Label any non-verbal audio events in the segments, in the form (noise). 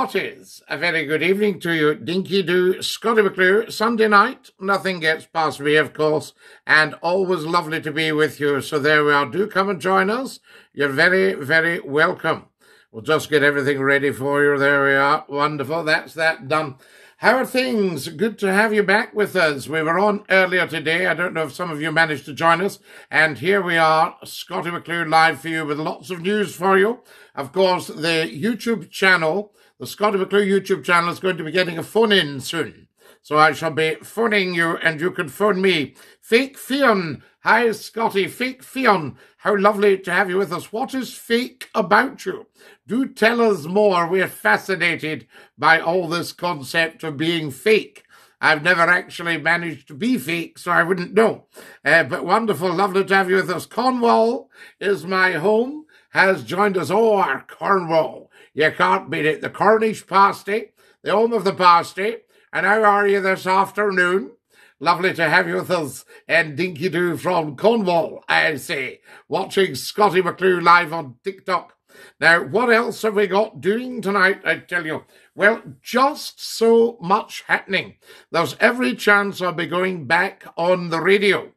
Scotties, a very good evening to you. Dinky Doo, Scottie McClue, Sunday night. Nothing gets past me, of course, and always lovely to be with you. So there we are. Do come and join us. You're very, very welcome. We'll just get everything ready for you. There we are. Wonderful. That's that done. How are things? Good to have you back with us. We were on earlier today. I don't know if some of you managed to join us. And here we are, Scottie McClue live for you with lots of news for you. Of course, the YouTube channel, the Scottie McClue YouTube channel is going to be getting a phone in soon. So I shall be phoning you and you can phone me. Fake Fionn. Hi, Scottie. Fake Fionn. How lovely to have you with us. What is fake about you? Do tell us more. We're fascinated by all this concept of being fake. I've never actually managed to be fake, so I wouldn't know. Uh, but wonderful, lovely to have you with us. Cornwall is my home, has joined us. Oh, our Cornwall. You can't beat it. The Cornish pasty, the home of the pasty. And how are you this afternoon? Lovely to have you with us and Dinky Doo from Cornwall, I say, watching Scottie McClue live on TikTok. Now, what else have we got doing tonight? I tell you. Well, just so much happening. There's every chance I'll be going back on the radio.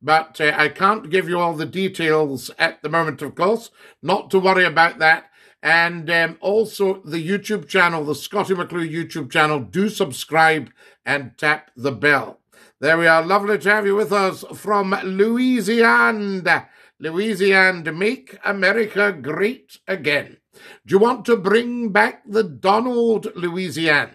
But uh, I can't give you all the details at the moment, of course. Not to worry about that. And um, also the YouTube channel, the Scottie McClue YouTube channel. Do subscribe and tap the bell. There we are. Lovely to have you with us from Louisiana. Louisiana, make America great again. Do you want to bring back the Donald Louisiana?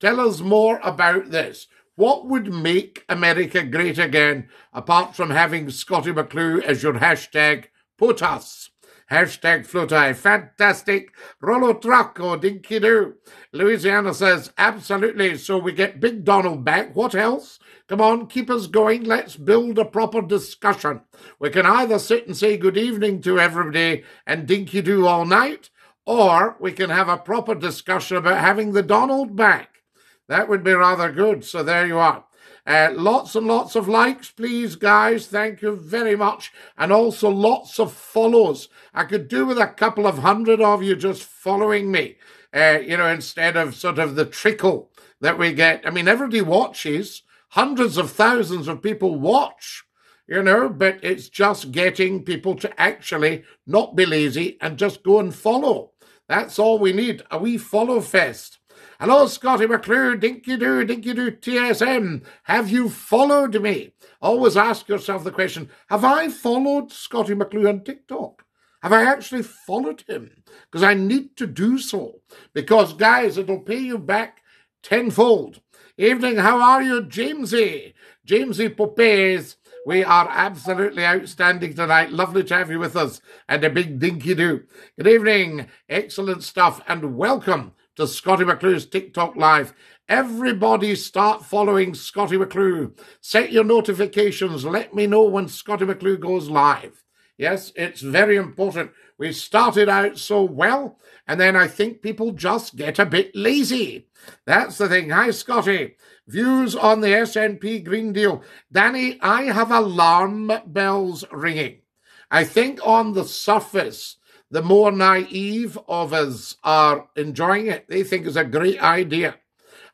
Tell us more about this. What would make America great again, apart from having Scottie McClue as your hashtag POTUS? Hashtag FLOTI. Fantastic. Rollo Tracco. Dinky doo. Louisiana says, absolutely. So we get Big Donald back. What else? Come on, keep us going. Let's build a proper discussion. We can either sit and say good evening to everybody and dinky doo all night, or we can have a proper discussion about having the Donald back. That would be rather good. So there you are. Uh, lots and lots of likes, please, guys. Thank you very much. And also lots of follows. I could do with a couple of hundred of you just following me, uh, you know, instead of sort of the trickle that we get. I mean, everybody watches hundreds of thousands of people watch, you know, but it's just getting people to actually not be lazy and just go and follow. That's all we need. A wee follow fest. Hello, Scottie McClue, dinky doo, dinky doo, TSM. Have you followed me? Always ask yourself the question Have I followed Scottie McClue on TikTok? Have I actually followed him? Because I need to do so. Because, guys, it'll pay you back tenfold. Evening, how are you, Jamesy? Jamesy Popes. We are absolutely outstanding tonight. Lovely to have you with us and a big dinky do. Good evening. Excellent stuff and welcome to Scottie McClue's TikTok Live. Everybody start following Scottie McClue. Set your notifications. Let me know when Scottie McClue goes live. Yes, it's very important. We started out so well, and then I think people just get a bit lazy. That's the thing. Hi, Scotty. Views on the SNP Green Deal. Danny, I have alarm bells ringing. I think on the surface, the more naive of us are enjoying it. They think it's a great idea.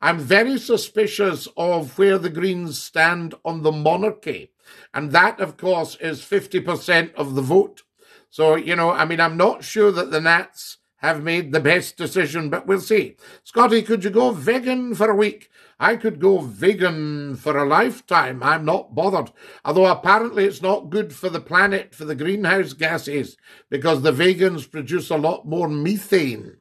I'm very suspicious of where the Greens stand on the monarchy. And that, of course, is 50% of the vote. So, you know, I mean, I'm not sure that the Nats have made the best decision, but we'll see. Scotty, could you go vegan for a week? I could go vegan for a lifetime. I'm not bothered. Although apparently it's not good for the planet, for the greenhouse gases, because the vegans produce a lot more methane.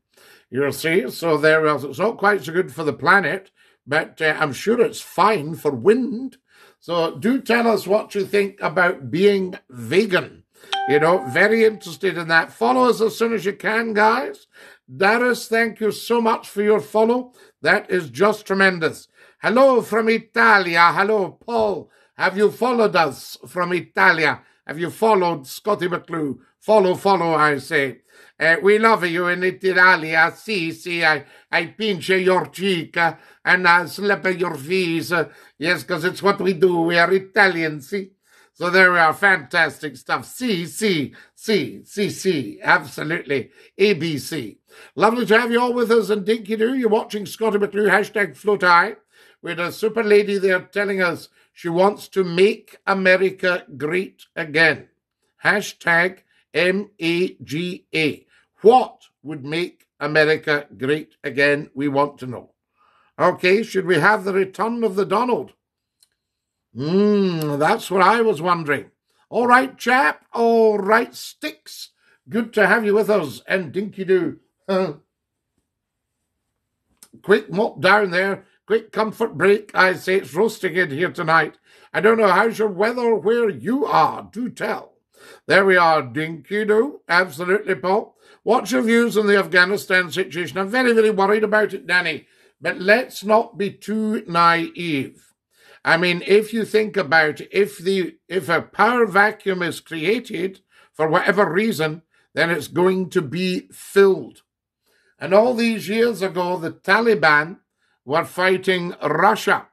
You'll see. So there, it's not quite so good for the planet, but uh, I'm sure it's fine for wind. So do tell us what you think about being vegan. You know, very interested in that. Follow us as soon as you can, guys. Darius, thank you so much for your follow. That is just tremendous. Hello from Italia. Hello, Paul. Have you followed us from Italia? Have you followed Scottie McClue? Follow, follow, I say. Uh, we love you in Italia. Si, si, I, I pinch your cheek uh, and I slap your face. Uh, yes, because it's what we do. We are Italian, see? So there we are. Fantastic stuff. C, C, C, C, C. Absolutely. ABC. Lovely to have you all with us and Dinky Doo. You're watching Scottie McClue, hashtag FLOTI. With a super lady there telling us she wants to make America great again. Hashtag M-A-G-A. What would make America great again? We want to know. Okay, should we have the return of the Donald? Hmm, that's what I was wondering. All right, chap. All right, Sticks. Good to have you with us. And Dinky Doo. (laughs) Quick mop down there. Quick comfort break. I say it's roasting in here tonight. I don't know how's your weather where you are. Do tell. There we are, Dinky Doo. Absolutely, Paul. What's your views on the Afghanistan situation? I'm very, very worried about it, Danny. But let's not be too naive. I mean, if you think about if the if a power vacuum is created for whatever reason, then it's going to be filled. And all these years ago, the Taliban were fighting Russia,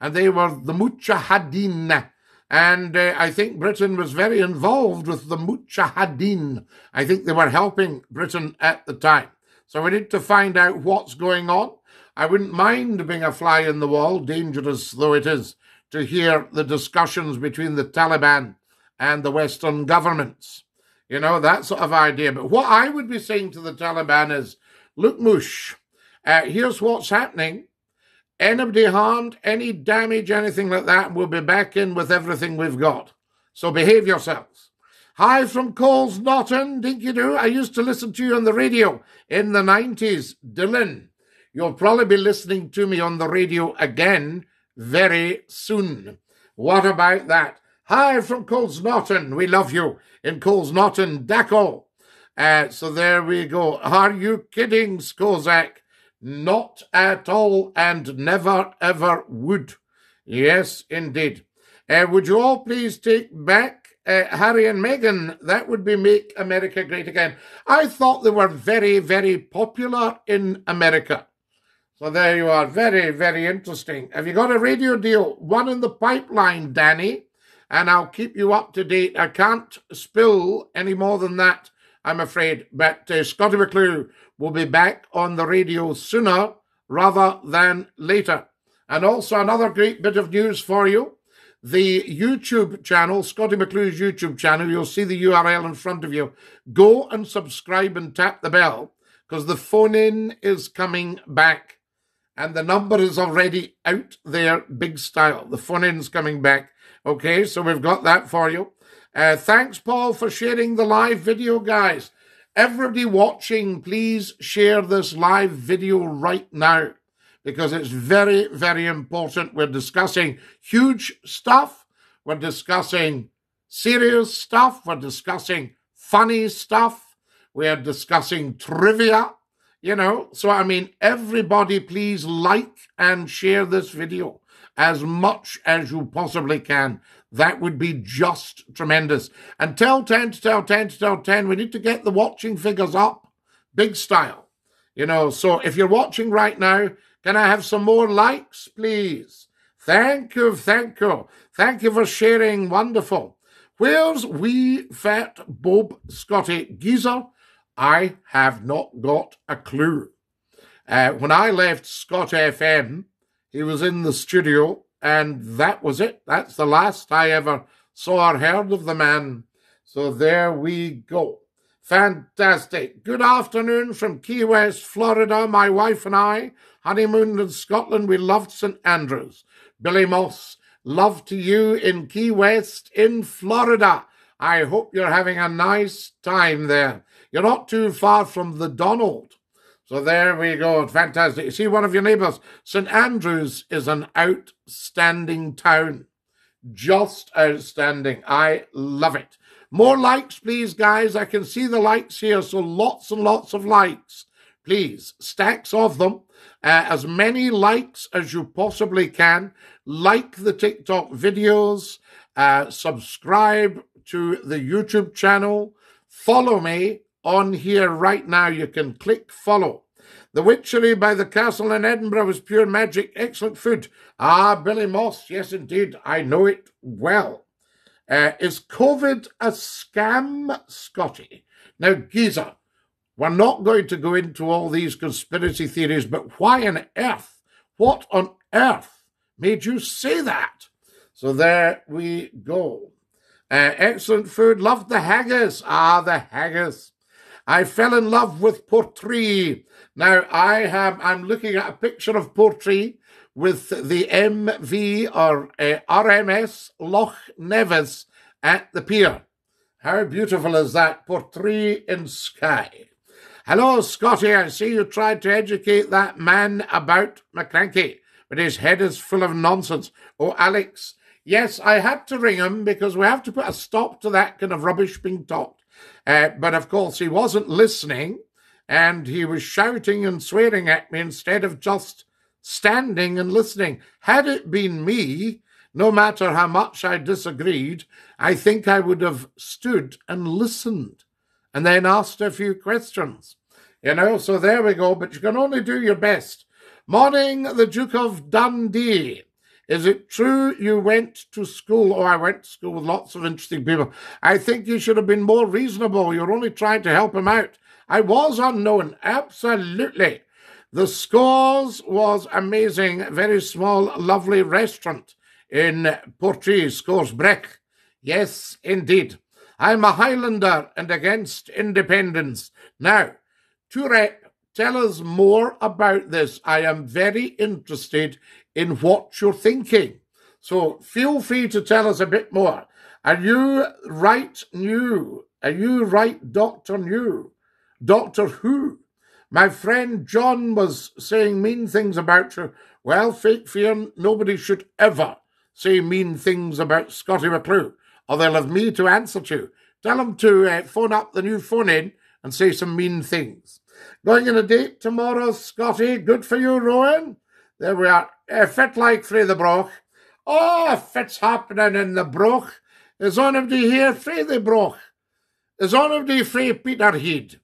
and they were the Mujahideen. And uh, I think Britain was very involved with the Mujahideen. I think they were helping Britain at the time. So we need to find out what's going on. I wouldn't mind being a fly in the wall, dangerous though it is, to hear the discussions between the Taliban and the Western governments. You know, that sort of idea. But what I would be saying to the Taliban is, look, Mush, uh, here's what's happening. Anybody harmed, any damage, anything like that, we'll be back in with everything we've got. So behave yourselves. Hi from Coles Norton, Dinky Doo. I used to listen to you on the radio in the 90s. Dylan. You'll probably be listening to me on the radio again very soon. What about that? Hi from Coles Norton. We love you in Coles Norton, Daco. Uh, so there we go. Are you kidding, Skozak? Not at all and never ever would. Yes, indeed. Uh, would you all please take back uh, Harry and Meghan? That would be Make America Great Again. I thought they were very, very popular in America. So there you are. Very, very interesting. Have you got a radio deal? One in the pipeline, Danny. And I'll keep you up to date. I can't spill any more than that, I'm afraid. But uh, Scottie McClue will be back on the radio sooner rather than later. And also another great bit of news for you. The YouTube channel, Scottie McClue's YouTube channel, you'll see the URL in front of you. Go and subscribe and tap the bell because the phone in is coming back and the number is already out there, big style. The phone in's coming back. Okay, so we've got that for you. Uh, thanks, Paul, for sharing the live video, guys. Everybody watching, please share this live video right now because it's very, very important. We're discussing huge stuff. We're discussing serious stuff. We're discussing funny stuff. We're discussing trivia. You know, so I mean, everybody please like and share this video as much as you possibly can. That would be just tremendous. And tell 10 to tell 10 to tell 10, we need to get the watching figures up, big style. You know, so if you're watching right now, can I have some more likes, please? Thank you, thank you. Thank you for sharing. Wonderful. Where's wee fat Bob Scotty Geezer? I have not got a clue. Uh, when I left Scot FM, he was in the studio, and that was it. That's the last I ever saw or heard of the man. So there we go. Fantastic. Good afternoon from Key West, Florida. My wife and I honeymooned in Scotland. We loved St. Andrews. Billy Moss, love to you in Key West in Florida. I hope you're having a nice time there. You're not too far from the Donald. So there we go. Fantastic. You see one of your neighbours. St. Andrews is an outstanding town. Just outstanding. I love it. More likes, please, guys. I can see the likes here. So lots and lots of likes. Please, stacks of them. Uh, as many likes as you possibly can. Like the TikTok videos. Uh, subscribe to the YouTube channel. Follow me on here right now. You can click follow. The Witchery by the Castle in Edinburgh was pure magic, excellent food. Ah, Billy Moss, yes indeed, I know it well. Uh, is COVID a scam, Scotty? Now, Giza, we're not going to go into all these conspiracy theories, but why on earth, what on earth made you say that? So there we go. Uh, excellent food. Loved the haggis. Ah, the haggis. I fell in love with Portree. Now I have. I'm looking at a picture of Portree with the MV or uh, RMS Loch Nevis at the pier. How beautiful is that? Portree in Skye. Hello, Scotty. I see you tried to educate that man about McCranky, but his head is full of nonsense. Oh, Alex. Yes, I had to ring him because we have to put a stop to that kind of rubbish being talked. Uh, but of course, he wasn't listening and he was shouting and swearing at me instead of just standing and listening. Had it been me, no matter how much I disagreed, I think I would have stood and listened and then asked a few questions. You know, so there we go, but you can only do your best. Morning, the Duke of Dundee. Is it true you went to school? Oh, I went to school with lots of interesting people. I think you should have been more reasonable. You're only trying to help him out. I was unknown, absolutely. The Scores was amazing. Very small, lovely restaurant in Portree, Scorrybreac. Yes, indeed. I'm a Highlander and against independence. Now, Tourette, tell us more about this. I am very interested in what you're thinking. So feel free to tell us a bit more. Are you right new? Are you right Doctor New? Doctor Who? My friend John was saying mean things about you. Well, fake fear, nobody should ever say mean things about Scottie McClue, or they'll have me to answer to. Tell them to uh, phone up the new phone in and say some mean things. Going on a date tomorrow, Scotty. Good for you, Rowan. There we are. Uh, fit like frae the broch. Oh, fit's happening in the broch. Is one of the here frae the broch. Is one of the frae Peterhead.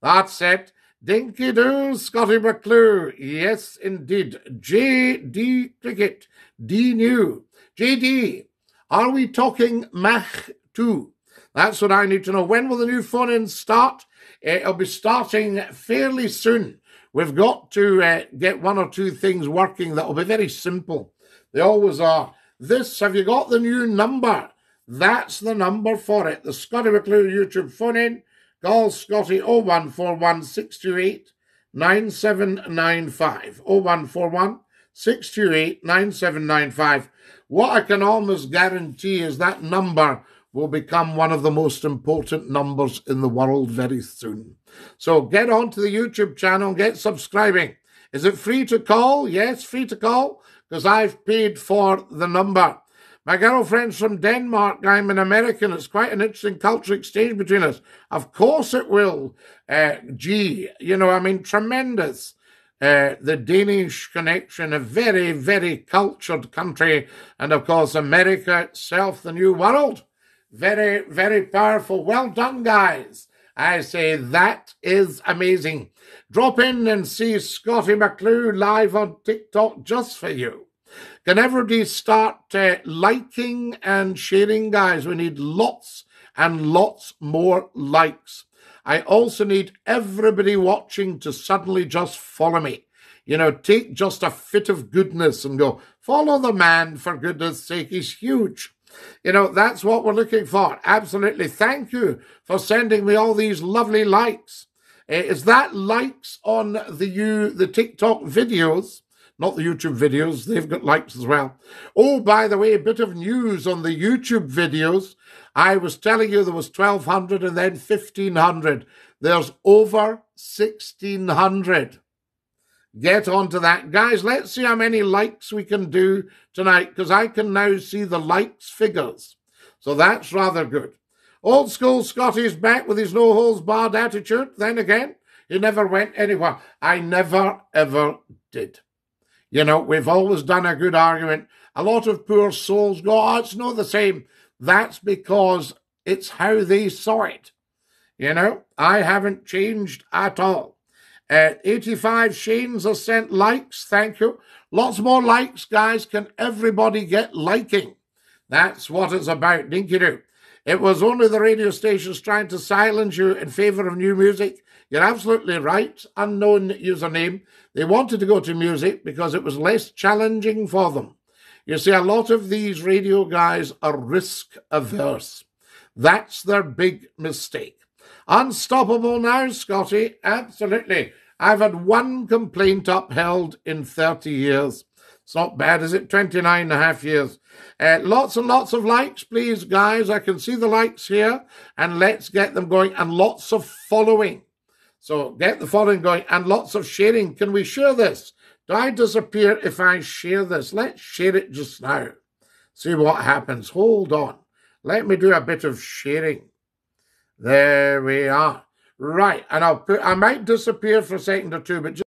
That's it. Dinky do, Scotty McClure. Yes, indeed. J.D. Cricket. D. New. J.D. Are we talking Mach 2? That's what I need to know. When will the new phone in start? It'll be starting fairly soon. We've got to uh, get one or two things working that'll be very simple. They always are. This, have you got the new number? That's the number for it. The Scottie McClue YouTube phone in. Call Scotty 0141 628 9795. 0141 628 9795. What I can almost guarantee is that number will become one of the most important numbers in the world very soon. So get onto the YouTube channel, and get subscribing. Is it free to call? Yes, free to call because I've paid for the number. My girlfriend's from Denmark. I'm an American. It's quite an interesting cultural exchange between us. Of course it will. Uh, gee, you know, I mean, tremendous. Uh, the Danish connection, a very, very cultured country. And of course, America itself, the new world. Very, very powerful. Well done, guys. I say that is amazing. Drop in and see Scottie McClue live on TikTok just for you. Can everybody start uh, liking and sharing, guys? We need lots and lots more likes. I also need everybody watching to suddenly just follow me. You know, take just a fit of goodness and go, follow the man for goodness sake. He's huge. You know, that's what we're looking for. Absolutely. Thank you for sending me all these lovely likes. Uh, is that likes on the you the TikTok videos? Not the YouTube videos, they've got likes as well. Oh, by the way, a bit of news on the YouTube videos. I was telling you there was 1,200 and then 1,500. There's over 1,600 get onto that. Guys, let's see how many likes we can do tonight because I can now see the likes figures. So that's rather good. Old school Scotty's back with his no holes barred attitude. Then again, he never went anywhere. I never, ever did. You know, we've always done a good argument. A lot of poor souls go, oh, it's not the same. That's because it's how they saw it. You know, I haven't changed at all. At 85 Shane's have sent likes. Thank you. Lots more likes, guys. Can everybody get liking? That's what it's about, dinky doo. It was only the radio stations trying to silence you in favour of new music. You're absolutely right. Unknown username. They wanted to go to music because it was less challenging for them. You see, a lot of these radio guys are risk averse. That's their big mistake. Unstoppable now, Scotty. Absolutely. I've had one complaint upheld in 30 years. It's not bad, is it? 29 and a half years. Uh, lots and lots of likes, please, guys. I can see the likes here, and let's get them going. And lots of following. So get the following going, and lots of sharing. Can we share this? Do I disappear if I share this? Let's share it just now. See what happens. Hold on. Let me do a bit of sharing. There we are. Right, and I'll put. I might disappear for a second or two, but just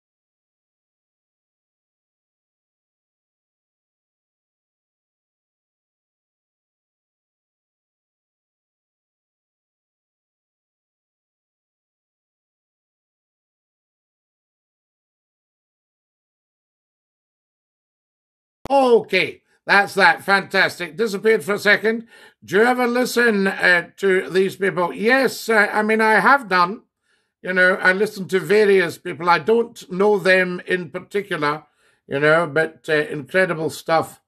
Okay, that's that. Fantastic. Disappeared for a second. Do you ever listen uh, to these people? Yes, uh, I mean, I have done. You know, I listen to various people. I don't know them in particular, you know, but uh, incredible stuff.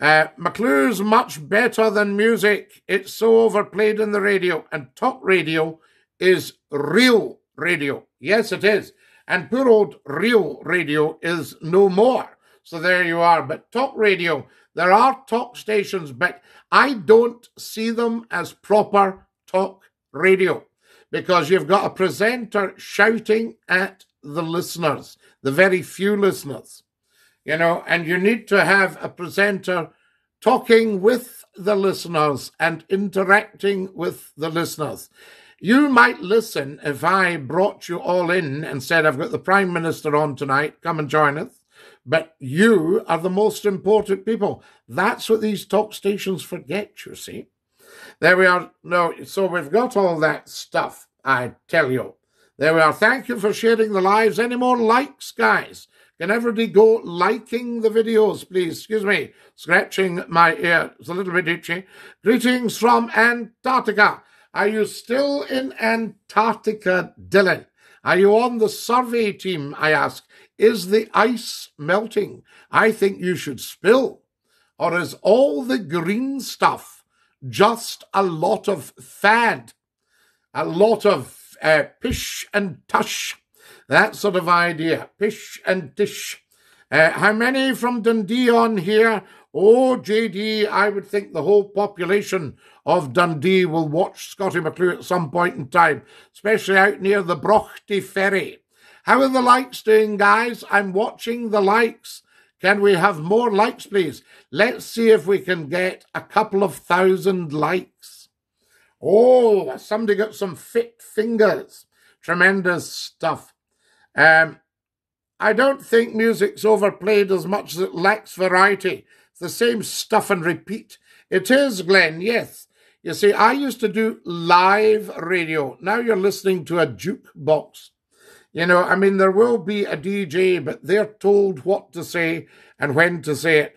Uh, McClure's much better than music. It's so overplayed in the radio, and talk radio is real radio. Yes, it is. And poor old real radio is no more. So there you are. But talk radio, there are talk stations, but I don't see them as proper talk radio because you've got a presenter shouting at the listeners, the very few listeners, you know, and you need to have a presenter talking with the listeners and interacting with the listeners. You might listen if I brought you all in and said, I've got the Prime Minister on tonight, come and join us. But you are the most important people. That's what these talk stations forget, you see. There we are. No, so we've got all that stuff, I tell you. There we are. Thank you for sharing the lives. Any more likes, guys? Can everybody go liking the videos, please? Excuse me, scratching my ear. It's a little bit itchy. Greetings from Antarctica. Are you still in Antarctica, Dylan? Are you on the survey team? I ask. Is the ice melting? I think you should spill. Or is all the green stuff just a lot of fad? A lot of uh, pish and tush? That sort of idea. Pish and tish. Uh, how many from Dundee on here? Oh, JD, I would think the whole population of Dundee will watch Scottie McClue at some point in time, especially out near the Broughty Ferry. How are the likes doing, guys? I'm watching the likes. Can we have more likes, please? Let's see if we can get a couple of thousand likes. Oh, somebody got some fit fingers. Tremendous stuff. Um, I don't think music's overplayed as much as it lacks variety. It's the same stuff and repeat. It is, Glenn, yes. You see, I used to do live radio. Now you're listening to a jukebox. You know, I mean, there will be a DJ, but they're told what to say and when to say it.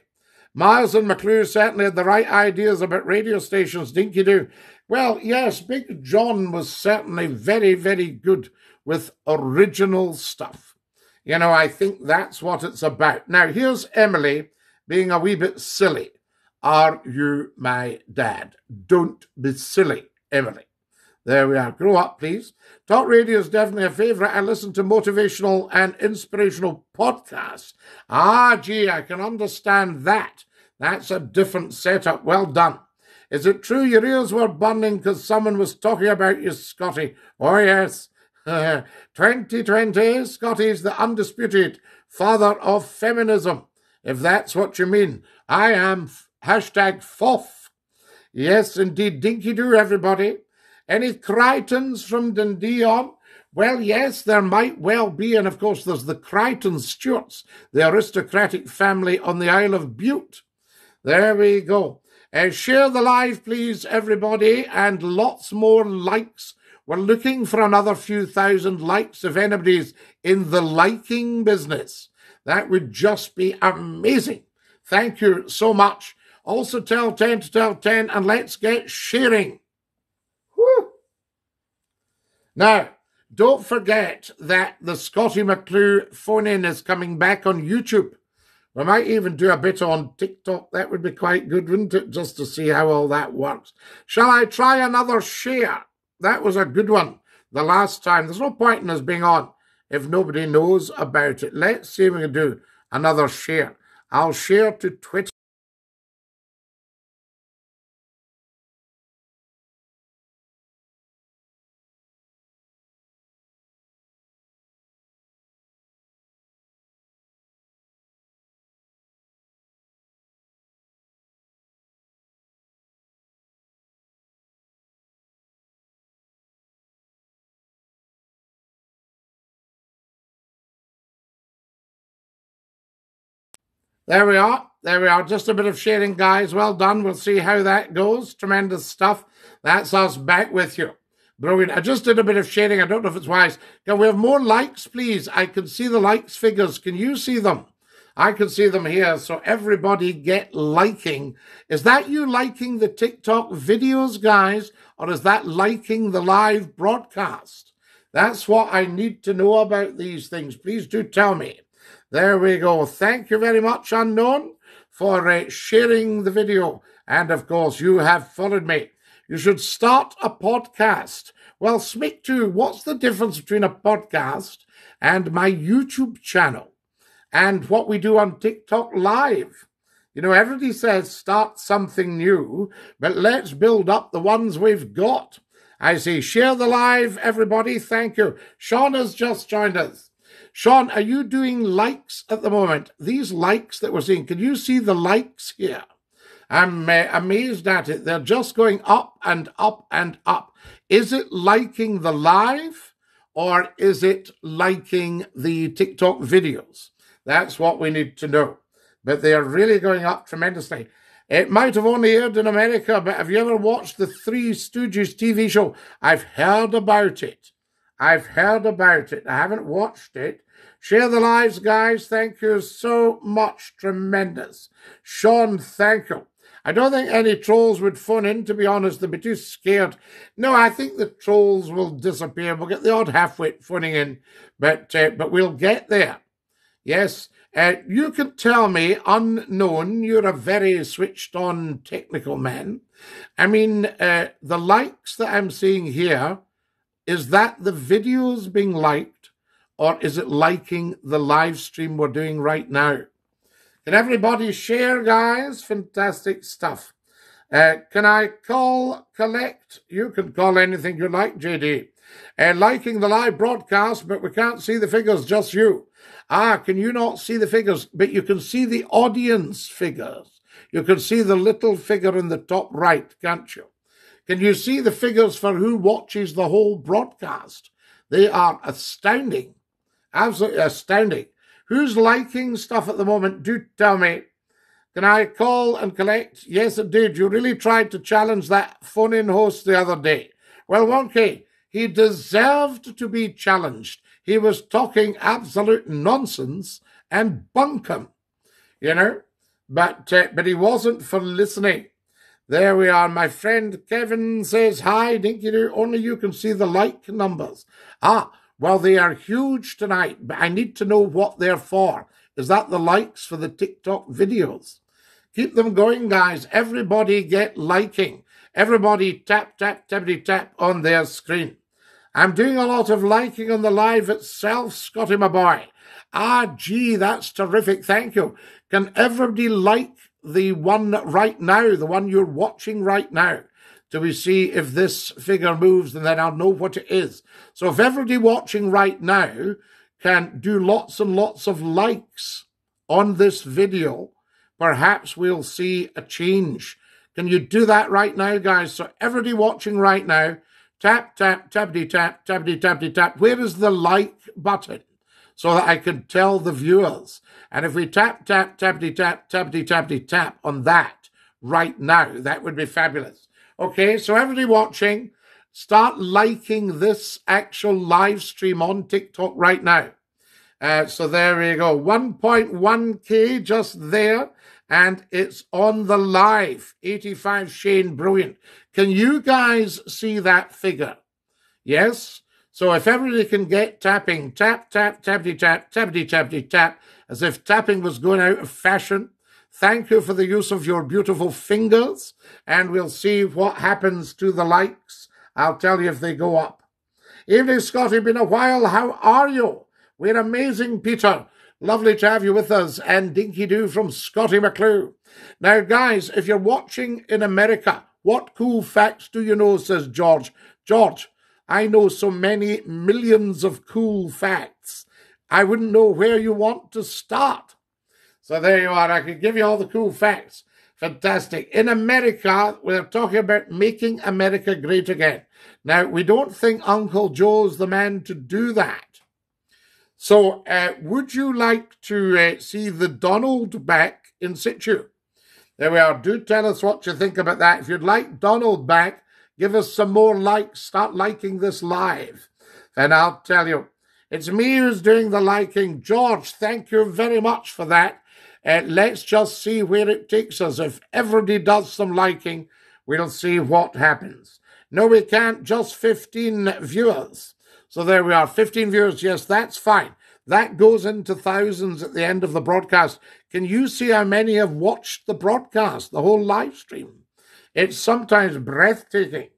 Miles and McClure certainly had the right ideas about radio stations, didn't you do? Well, yes, Big John was certainly very, very good with original stuff. You know, I think that's what it's about. Now, here's Emily being a wee bit silly. Are you my dad? Don't be silly, Emily. There we are. Grow up, please. Talk radio is definitely a favourite. I listen to motivational and inspirational podcasts. Ah, gee, I can understand that. That's a different setup. Well done. Is it true your ears were burning because someone was talking about you, Scotty? Oh, yes. (laughs) 2020, Scotty's the undisputed father of feminism, if that's what you mean. I am hashtag FOF. Yes, indeed. Dinky do, everybody. Any Crichtons from Dundee on? Well, yes, there might well be. And of course, there's the Crichton Stewarts, the aristocratic family on the Isle of Bute. There we go. Uh, share the live, please, everybody, and lots more likes. We're looking for another few thousand likes if anybody's in the liking business. That would just be amazing. Thank you so much. Also tell 10 to tell 10 and let's get sharing. Now, don't forget that the Scottie McClue phone in is coming back on YouTube. We might even do a bit on TikTok. That would be quite good, wouldn't it? Just to see how all that works. Shall I try another share? That was a good one the last time. There's no point in us being on if nobody knows about it. Let's see if we can do another share. I'll share to Twitter. There we are. There we are. Just a bit of sharing, guys. Well done. We'll see how that goes. Tremendous stuff. That's us back with you. Brilliant. I just did a bit of sharing. I don't know if it's wise. Can we have more likes, please? I can see the likes figures. Can you see them? I can see them here. So everybody get liking. Is that you liking the TikTok videos, guys? Or is that liking the live broadcast? That's what I need to know about these things. Please do tell me. There we go. Thank you very much, Unknown, for uh, sharing the video. And of course, you have followed me. You should start a podcast. Well, speak to what's the difference between a podcast and my YouTube channel and what we do on TikTok Live? You know, everybody says start something new, but let's build up the ones we've got. I see. Share the live, everybody. Thank you. Sean has just joined us. Sean, are you doing likes at the moment? These likes that we're seeing, can you see the likes here? I'm uh, amazed at it. They're just going up and up and up. Is it liking the live or is it liking the TikTok videos? That's what we need to know. But they are really going up tremendously. It might have only aired in America, but have you ever watched the Three Stooges TV show? I've heard about it. I've heard about it. I haven't watched it, Share the lives, guys. Thank you so much. Tremendous. Sean, thank you. I don't think any trolls would phone in, to be honest. They'd be too scared. No, I think the trolls will disappear. We'll get the odd halfwit phoning in, but uh, but we'll get there. Yes, uh, you can tell me, unknown, you're a very switched on technical man. I mean, uh, the likes that I'm seeing here, is that the videos being liked? or is it liking the live stream we're doing right now? Can everybody share, guys? Fantastic stuff. Uh, can I call, collect? You can call anything you like, JD. Uh, liking the live broadcast, but we can't see the figures, just you. Ah, can you not see the figures? But you can see the audience figures. You can see the little figure in the top right, can't you? Can you see the figures for who watches the whole broadcast? They are astounding. Absolutely astounding. Who's liking stuff at the moment? Do tell me. Can I call and collect? Yes, it did. You really tried to challenge that phone in host the other day. Well, Wonky, he deserved to be challenged. He was talking absolute nonsense and bunkum, you know, but uh, but he wasn't for listening. There we are. My friend Kevin says hi. Dinky do. Only you can see the like numbers. Ah, well, they are huge tonight, but I need to know what they're for. Is that the likes for the TikTok videos? Keep them going, guys. Everybody get liking. Everybody tap, tap, tappity tap on their screen. I'm doing a lot of liking on the live itself, Scotty, my boy. Ah, gee, that's terrific. Thank you. Can everybody like the one right now, the one you're watching right now? till we see if this figure moves and then I'll know what it is. So if everybody watching right now can do lots and lots of likes on this video, perhaps we'll see a change. Can you do that right now, guys? So everybody watching right now, tap, tap, tappity tap, tappity tappity tap. Where is the like button? So that I can tell the viewers. And if we tap, tap, tappity tap, tappity tappity tap on that right now, that would be fabulous. Okay, so everybody watching, start liking this actual live stream on TikTok right now. Uh, so there we go, 1.1k just there. and it's on the live. 85 Shane, brilliant. Can you guys see that figure? Yes? So if everybody can get tapping, tap, tap, tappity, tap, tappity, tappity, tap, as if tapping was going out of fashion. Thank you for the use of your beautiful fingers, and we'll see what happens to the likes. I'll tell you if they go up. Evening, Scotty. Been a while. How are you? We're amazing, Peter. Lovely to have you with us. And Dinky Doo from Scottie McClue. Now, guys, if you're watching in America, what cool facts do you know? says George. George, I know so many millions of cool facts. I wouldn't know where you want to start. So there you are. I could give you all the cool facts. Fantastic. In America, we're talking about making America great again. Now, we don't think Uncle Joe's the man to do that. So, uh, would you like to uh, see the Donald back in situ? There we are. Do tell us what you think about that. If you'd like Donald back, give us some more likes. Start liking this live. And I'll tell you, it's me who's doing the liking. George, thank you very much for that. Uh, let's just see where it takes us. If everybody does some liking, we'll see what happens. No, we can't. Just 15 viewers. So there we are. 15 viewers. Yes, that's fine. That goes into thousands at the end of the broadcast. Can you see how many have watched the broadcast, the whole live stream? It's sometimes breathtaking.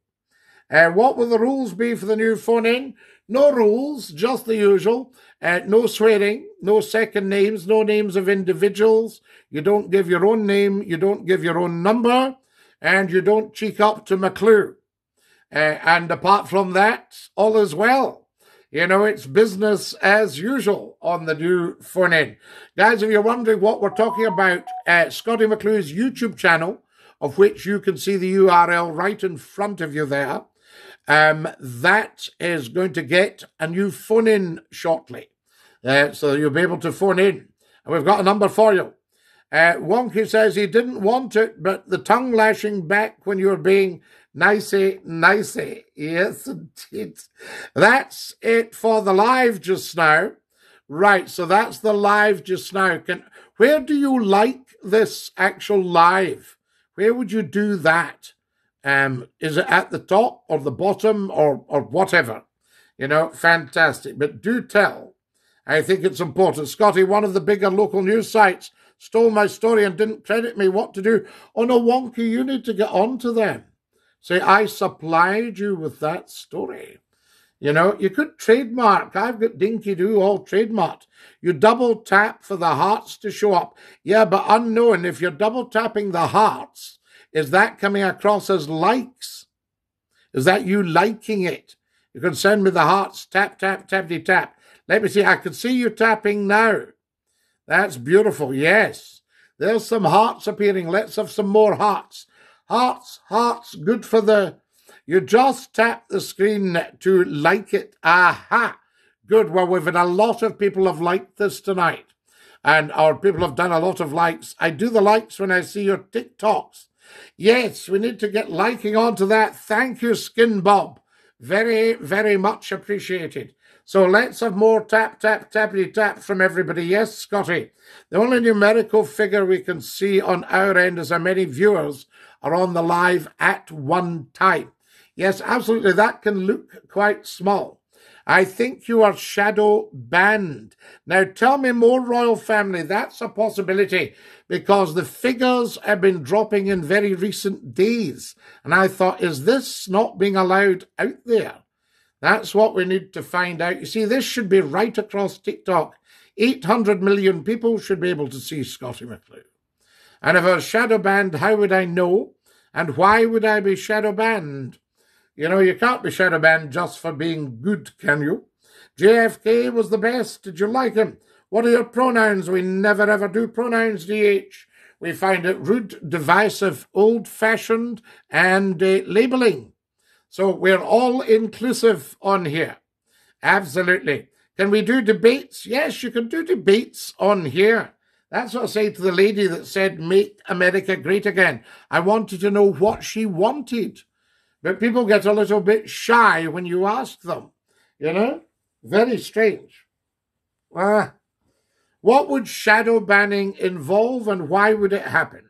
Uh, what will the rules be for the new phone in? No rules, just the usual. Uh, no swearing, no second names, no names of individuals. You don't give your own name, you don't give your own number, and you don't cheek up to McClue. Uh, and apart from that, all is well. You know, it's business as usual on the new phone in. Guys, if you're wondering what we're talking about, uh, Scottie McClue's YouTube channel, of which you can see the URL right in front of you there, um, that is going to get a new phone in shortly. Uh, so you'll be able to phone in. And we've got a number for you. Uh, Wonky says he didn't want it, but the tongue lashing back when you're being nicey, nicey. Yes, (laughs) indeed. That's it for the live just now. Right, so that's the live just now. Can where do you like this actual live? Where would you do that? Um, is it at the top or the bottom or, or whatever? You know, fantastic. But do tell. I think it's important. Scotty, one of the bigger local news sites, stole my story and didn't credit me what to do. Oh no, Wonky, you need to get on to them. Say, I supplied you with that story. You know, you could trademark. I've got Dinky Doo all trademarked. You double tap for the hearts to show up. Yeah, but unknown, if you're double tapping the hearts, is that coming across as likes? Is that you liking it? You can send me the hearts, tap, tap, tappity, tap. Let me see. I can see you tapping now. That's beautiful. Yes. There's some hearts appearing. Let's have some more hearts. Hearts, hearts, good for the. You just tap the screen to like it. Aha. Good. Well, we've had a lot of people have liked this tonight. And our people have done a lot of likes. I do the likes when I see your TikToks. Yes, we need to get liking onto that. Thank you, Skin Bob. Very, very much appreciated. So let's have more tap, tap, tappity tap from everybody. Yes, Scotty. The only numerical figure we can see on our end is how many viewers are on the live at one time. Yes, absolutely. That can look quite small. I think you are shadow banned. Now tell me more, royal family. That's a possibility because the figures have been dropping in very recent days. And I thought, is this not being allowed out there? That's what we need to find out. You see, this should be right across TikTok. 800 million people should be able to see Scottie McClue. And if I was shadow banned, how would I know? And why would I be shadow banned? You know, you can't be shadow banned just for being good, can you? JFK was the best. Did you like him? What are your pronouns? We never ever do pronouns, DH. We find it rude, divisive, old fashioned, and uh, labeling. So we're all inclusive on here. Absolutely. Can we do debates? Yes, you can do debates on here. That's what I say to the lady that said, make America great again. I wanted to know what she wanted. But people get a little bit shy when you ask them, you know? Very strange. Ah. What would shadow banning involve and why would it happen?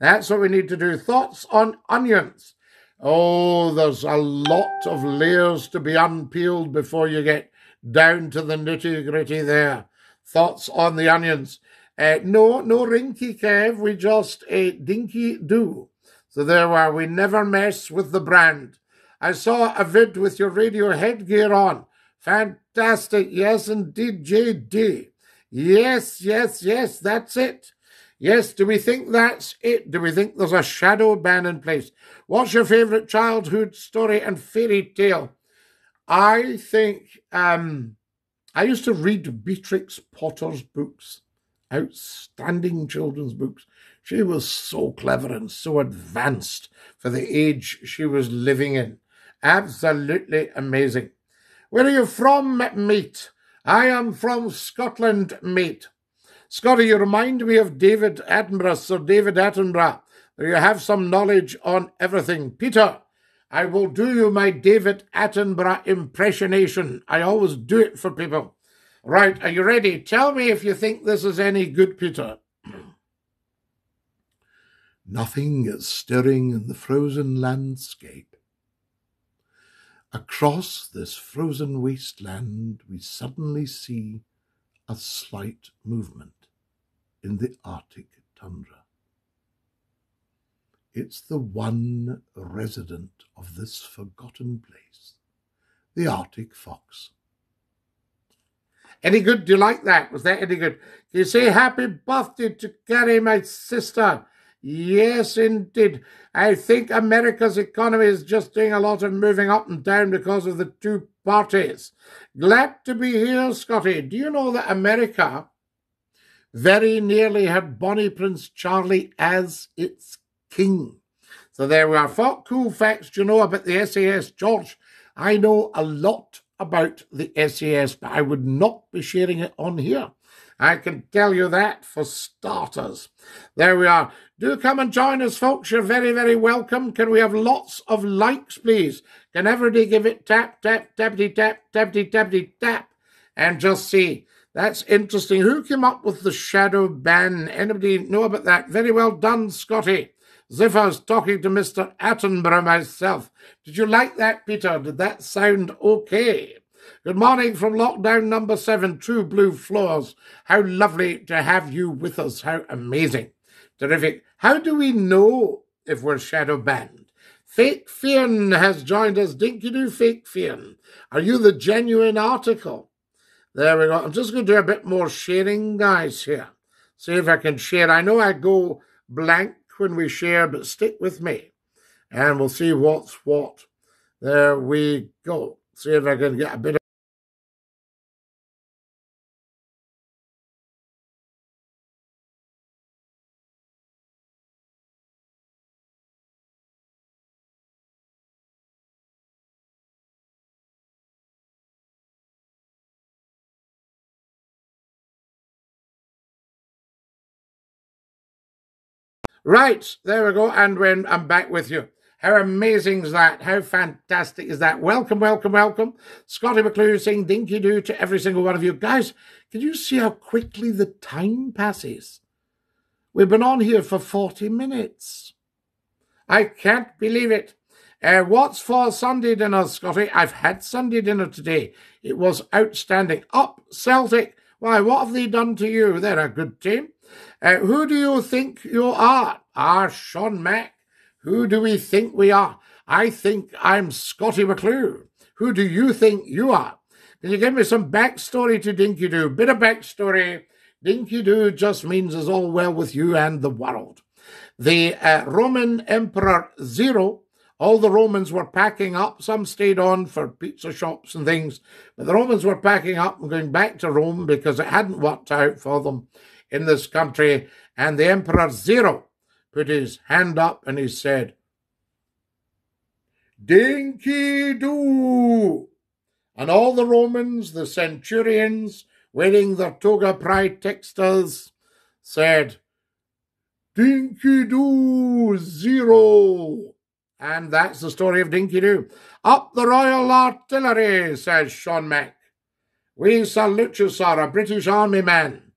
That's what we need to do. Thoughts on onions. Oh, there's a lot of layers to be unpeeled before you get down to the nitty gritty there. Thoughts on the onions. Uh, no, no rinky Kev, we just a dinky do. So there we are. We never mess with the brand. I saw a vid with your radio headgear on. Fantastic. Yes, indeed, JD. Yes, yes, yes, that's it. Yes, do we think that's it? Do we think there's a shadow ban in place? What's your favourite childhood story and fairy tale? I think um, I used to read Beatrix Potter's books, outstanding children's books. She was so clever and so advanced for the age she was living in. Absolutely amazing. Where are you from, mate? I am from Scotland, mate. Scotty, you remind me of David Attenborough, Sir David Attenborough. You have some knowledge on everything. Peter, I will do you my David Attenborough impressionation. I always do it for people. Right, are you ready? Tell me if you think this is any good, Peter. Nothing is stirring in the frozen landscape. Across this frozen wasteland, we suddenly see a slight movement in the Arctic tundra. It's the one resident of this forgotten place, the Arctic fox. Any good? Do you like that? Was that any good? You say happy birthday to Carrie, my sister? Yes, indeed. I think America's economy is just doing a lot of moving up and down because of the two parties. Glad to be here, Scotty. Do you know that America very nearly had Bonnie Prince Charlie as its king. So there we are. Cool facts you know about the SAS? George, I know a lot about the SAS, but I would not be sharing it on here. I can tell you that for starters. There we are. Do come and join us, folks. You're very, very welcome. Can we have lots of likes, please? Can everybody give it tap, tap, tappity, tap, tappity, tappity, tap, and just see. That's interesting. Who came up with the shadow ban? Anybody know about that? Very well done, Scotty. Ziffer's talking to Mr. Attenborough myself. Did you like that, Peter? Did that sound okay? Good morning from lockdown number seven, True Blue Floors. How lovely to have you with us. How amazing. Terrific. How do we know if we're shadow banned? Fake Fian has joined us. Dinky do Fake Fian. Are you the genuine article? There we go. I'm just going to do a bit more sharing, guys, here. See if I can share. I know I go blank when we share, but stick with me and we'll see what's what. There we go. See if I can get a bit of Right, there we go. And when I'm back with you. How amazing is that? How fantastic is that? Welcome, welcome, welcome. Scotty McClue saying dinky do to every single one of you. Guys, can you see how quickly the time passes? We've been on here for 40 minutes. I can't believe it. Uh, what's for Sunday dinner, Scotty? I've had Sunday dinner today. It was outstanding. Up, Celtic. Why, what have they done to you? They're a good team. Uh, who do you think you are? Ah, Sean Mack. Who do we think we are? I think I'm Scotty McClue. Who do you think you are? Can you give me some backstory to Dinky Doo? Bit of backstory. Dinky Doo just means it's all well with you and the world. The uh, Roman Emperor Nero, all the Romans were packing up. Some stayed on for pizza shops and things, but the Romans were packing up and going back to Rome because it hadn't worked out for them in this country. And the Emperor Nero put his hand up and he said, Dinky Doo! And all the Romans, the centurions, wearing their toga praetextas, said, Dinky Doo Nero! And that's the story of Dinky Doo. Up the Royal Artillery, says Sean Mack. We salute you, sir, a British Army man.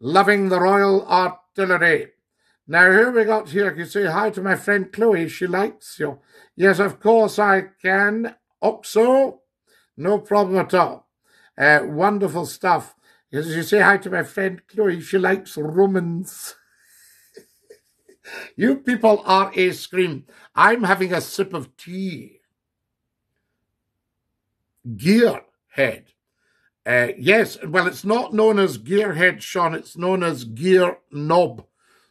loving the Royal Artillery. Now, here we got here. Can you say hi to my friend Chloe? She likes you. Yes, of course I can. Oxo, no problem at all. Uh, wonderful stuff. Yes, you say hi to my friend Chloe. She likes Romans. (laughs) you people are a scream. I'm having a sip of tea. Gearhead. Uh, yes, well, it's not known as gearhead, Sean. It's known as gear knob.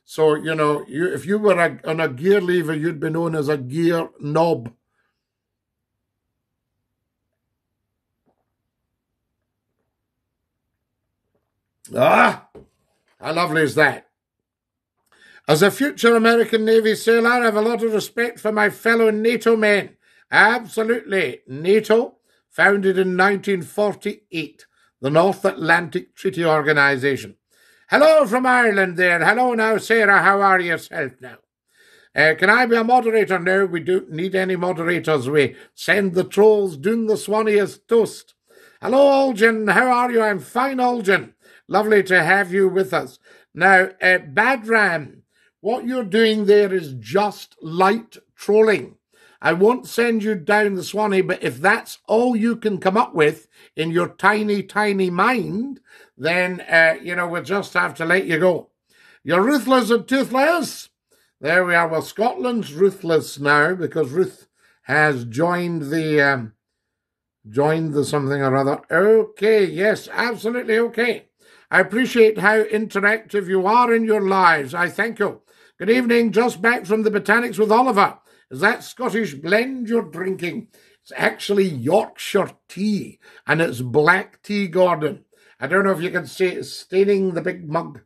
So, you know, you, if you were a, on a gear lever, you'd be known as a gear knob. Ah, how lovely is that? As a future American Navy sailor, I have a lot of respect for my fellow NATO men. Absolutely. NATO, founded in 1948, the North Atlantic Treaty Organization. Hello from Ireland there. Hello now, Sarah. How are you yourself now? Uh, can I be a moderator? No, we don't need any moderators. We send the trolls doing the Swanee as toast. Hello, Olgin. How are you? I'm fine, Olgin. Lovely to have you with us. Now, uh, Badram, what you're doing there is just light trolling. I won't send you down the Swanee, but if that's all you can come up with in your tiny, tiny mind, then, uh, you know, we'll just have to let you go. You're ruthless and toothless. There we are. Well, Scotland's ruthless now because Ruth has joined the, um, joined the something or other. Okay, yes, absolutely okay. I appreciate how interactive you are in your lives. I thank you. Good evening, just back from the Botanics with Oliver. Is that Scottish blend you're drinking? It's actually Yorkshire tea, and it's black tea, Gordon. I don't know if you can see it staining the big mug.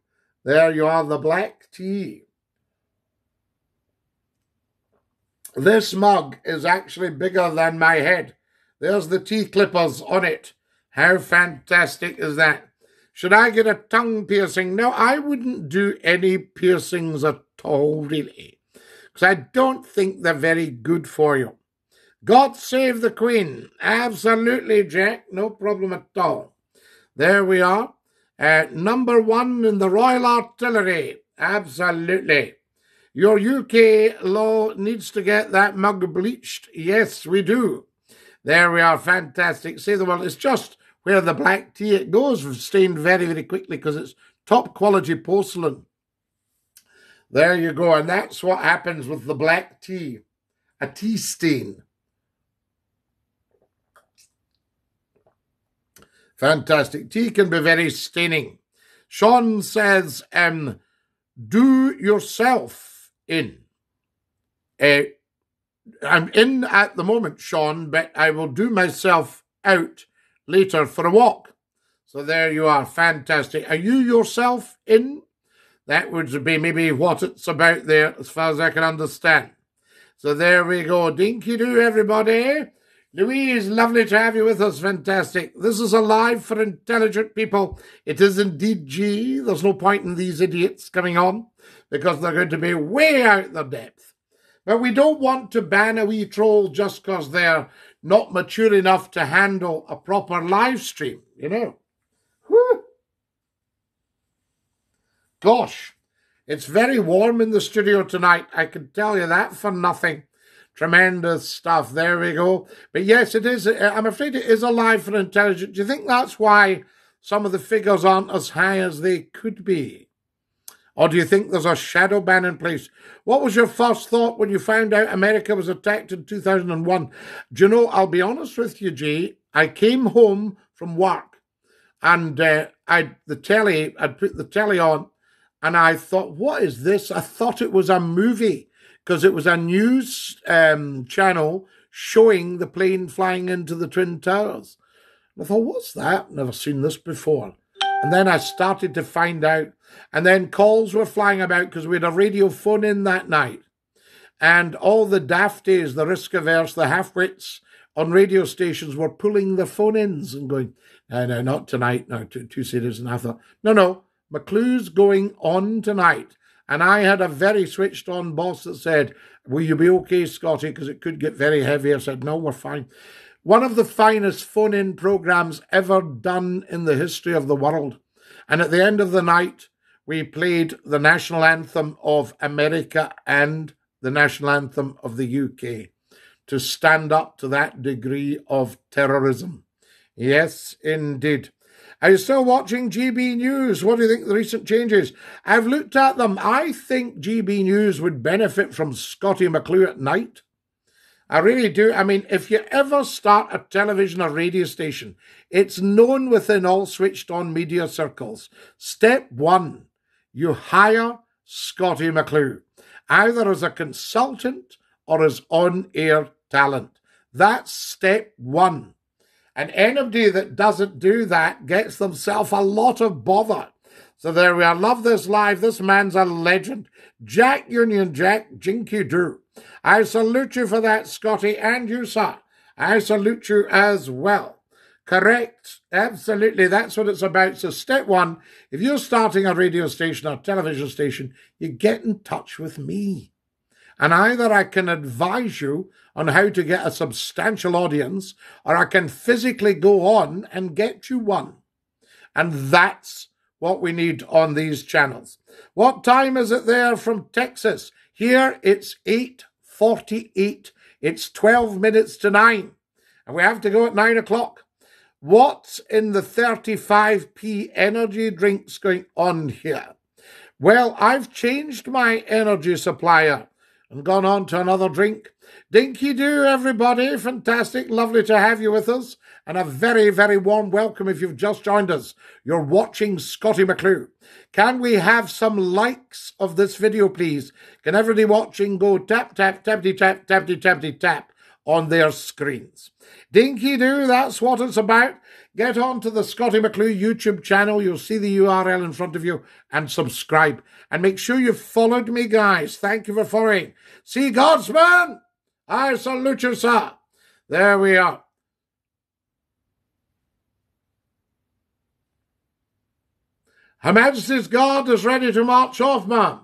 There you are, the black tea. This mug is actually bigger than my head. There's the tea clippers on it. How fantastic is that? Should I get a tongue piercing? No, I wouldn't do any piercings at all, really, because I don't think they're very good for you. God save the Queen. Absolutely, Jack. No problem at all. There we are. Uh, number one in the Royal Artillery. Absolutely. Your UK law needs to get that mug bleached. Yes, we do. There we are. Fantastic. See the world. It's just where the black tea it goes stained very, very quickly because it's top quality porcelain. There you go. And that's what happens with the black tea. A tea stain. Fantastic. Tea can be very staining. Sean says, um, do yourself in. Uh, I'm in at the moment, Sean, but I will do myself out later for a walk. So there you are. Fantastic. Are you yourself in? That would be maybe what it's about there, as far as I can understand. So there we go. Dinky do, everybody. Louise, lovely to have you with us. Fantastic. This is a live for intelligent people. It is indeed G. There's no point in these idiots coming on because they're going to be way out their depth. But we don't want to ban a wee troll just because they're not mature enough to handle a proper live stream, you know. Whew. Gosh, it's very warm in the studio tonight. I can tell you that for nothing. Tremendous stuff. There we go. But yes, it is. Uh, I'm afraid it is alive for intelligence. Do you think that's why some of the figures aren't as high as they could be? Or do you think there's a shadow ban in place? What was your first thought when you found out America was attacked in 2001? Do you know, I'll be honest with you, Jay. I came home from work and uh, I the telly, I'd put the telly on and I thought, what is this? I thought it was a movie because it was a news um, channel showing the plane flying into the Twin Towers. And I thought, what's that? Never seen this before. And then I started to find out. And then calls were flying about because we had a radio phone in that night. And all the dafties, the risk averse, the half wits on radio stations were pulling the phone ins and going, no, no, not tonight. No, too, too serious. And I thought, no, no, McClue's going on tonight. And I had a very switched on boss that said, Will you be okay, Scotty? Because it could get very heavy. I said, No, we're fine. One of the finest phone in programs ever done in the history of the world. And at the end of the night, we played the national anthem of America and the national anthem of the UK to stand up to that degree of terrorism. Yes, indeed. Are you still watching GB News? What do you think of the recent changes? I've looked at them. I think GB News would benefit from Scotty McClue at night. I really do. I mean, if you ever start a television or radio station, it's known within all switched on media circles. Step one, you hire Scotty McClue, either as a consultant or as on air talent. That's step one. And anybody that doesn't do that gets themselves a lot of bother. So there we are. Love this live. This man's a legend. Jack Union Jack Jinky Doo. I salute you for that, Scotty, and you, sir. I salute you as well. Correct. Absolutely. That's what it's about. So, step one if you're starting a radio station or television station, you get in touch with me. And either I can advise you on how to get a substantial audience, or I can physically go on and get you one. And that's what we need on these channels. What time is it there from Texas? Here it's 8.48. It's 12 minutes to 9. And we have to go at 9 o'clock. What's in the 35p energy drinks going on here? Well, I've changed my energy supplier and gone on to another drink. Dinky do, everybody. Fantastic. Lovely to have you with us. And a very, very warm welcome if you've just joined us. You're watching Scotty McClue. Can we have some likes of this video, please? Can everybody watching go tap, tap, tappity, tap, tappity, tappity, tap on their screens? Dinky do, that's what it's about. Get on to the Scotty McClue YouTube channel. You'll see the URL in front of you and subscribe. And make sure you've followed me, guys. Thank you for following. See Godsman! I salute you, sir. There we are. Her Majesty's Guard is ready to march off, ma'am.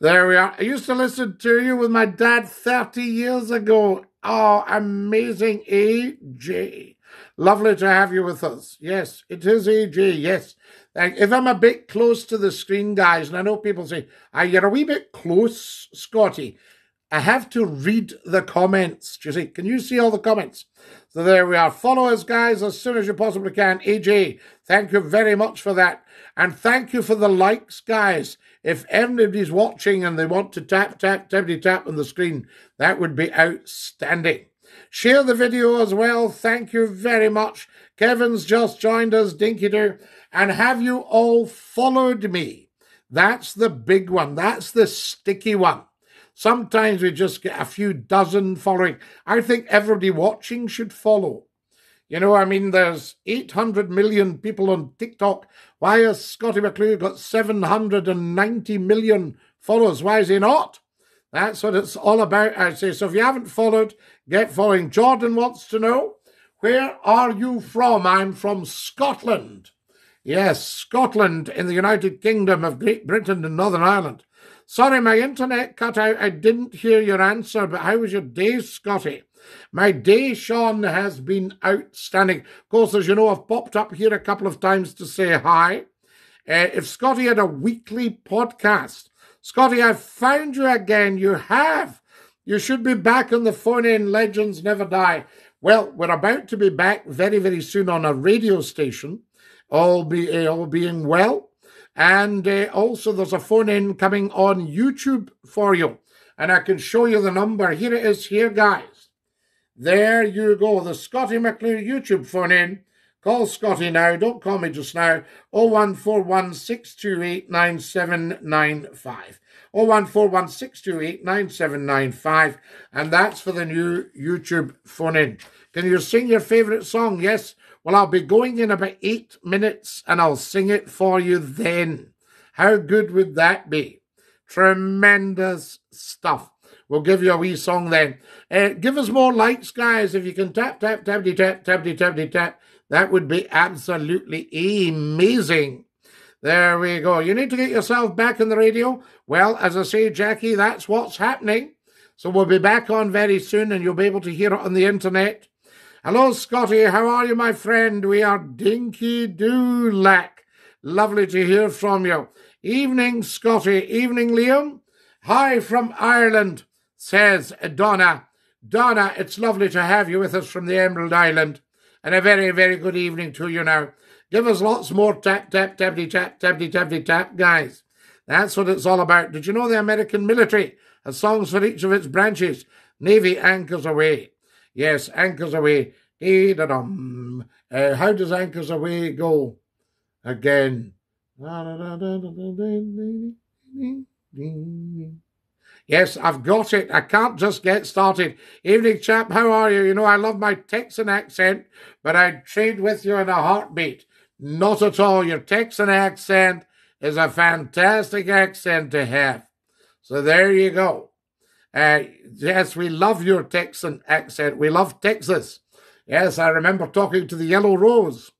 There we are. I used to listen to you with my dad 30 years ago Oh, amazing AJ. Lovely to have you with us. Yes, it is AJ. Yes. If I'm a bit close to the screen, guys, and I know people say, ah, you're a wee bit close, Scottie. I have to read the comments. Do you see? Can you see all the comments? So there we are. Follow us, guys, as soon as you possibly can. AJ, thank you very much for that. And thank you for the likes, guys. If anybody's watching and they want to tap, tap, tappity tap on the screen, that would be outstanding. Share the video as well. Thank you very much. Kevin's just joined us, Dinky Doo. And have you all followed me? That's the big one. That's the sticky one. Sometimes we just get a few dozen following. I think everybody watching should follow. You know, I mean, there's 800 million people on TikTok. Why has Scotty McClue got 790 million followers? Why is he not? That's what it's all about, I say. So if you haven't followed, get following. Jordan wants to know, where are you from? I'm from Scotland. Yes, Scotland in the United Kingdom of Great Britain and Northern Ireland. Sorry, my internet cut out. I didn't hear your answer, but how was your day, Scotty? My day, Sean, has been outstanding. Of course, as you know, I've popped up here a couple of times to say hi. Uh, if Scotty had a weekly podcast, Scotty, I've found you again. You have. You should be back on the phone in Legends Never Die. Well, we're about to be back very, very soon on a radio station, all, be, uh, all being well. And uh, also, there's a phone in coming on YouTube for you. And I can show you the number. Here it is, here, guys. There you go, the Scotty McClue YouTube phone in. Call Scotty now, don't call me just now. 0141 628 9795. 0141 628 9795. And that's for the new YouTube phone in. Can you sing your favourite song? Yes. Well, I'll be going in about eight minutes and I'll sing it for you then. How good would that be? Tremendous stuff. We'll give you a wee song then. Uh, give us more likes, guys. If you can tap, tap, tappity, tap, tappity, tappity, tap. That would be absolutely amazing. There we go. You need to get yourself back in the radio. Well, as I say, Jackie, that's what's happening. So we'll be back on very soon and you'll be able to hear it on the internet. Hello, Scotty. How are you, my friend? We are Dinky Doo Lack. Lovely to hear from you. Evening, Scotty. Evening, Liam. Hi from Ireland, says Donna. Donna, it's lovely to have you with us from the Emerald Island. And a very, very good evening to you now. Give us lots more tap, tap, tappity, tap, tappity, tappity, tap, guys. That's what it's all about. Did you know the American military has songs for each of its branches? Navy Anchors Aweigh. Yes, anchors away. Dee-da-dum. Uh, how does anchors away go? Again. Yes, I've got it. I can't just get started. Evening, chap. How are you? You know, I love my Texan accent, but I'd trade with you in a heartbeat. Not at all. Your Texan accent is a fantastic accent to have. So there you go. Uh, yes, we love your Texan accent. We love Texas. Yes, I remember talking to the Yellow Rose.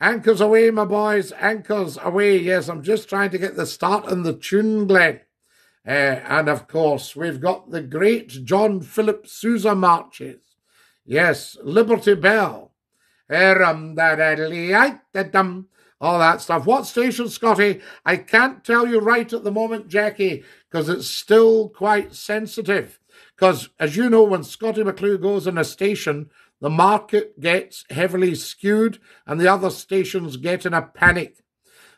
Anchors aweigh, my boys. Anchors aweigh. Yes, I'm just trying to get the start on the tune, Glenn. Uh, and of course, we've got the great John Philip Sousa marches. Yes, Liberty Bell. All that stuff. What station, Scotty? I can't tell you right at the moment, Jackie, because it's still quite sensitive. Because, as you know, when Scotty McClue goes in a station, the market gets heavily skewed and the other stations get in a panic.